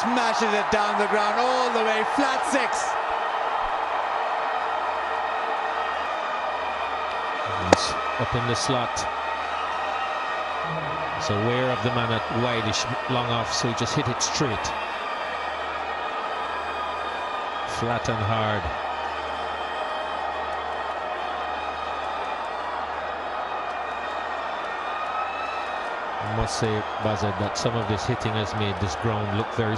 smashes it down the ground all the way, flat six. He's up in the slot. He's aware of the man at wideish long off, so he just hit it straight. Flat and hard. I must say, Bazid, that some of this hitting has made this ground look very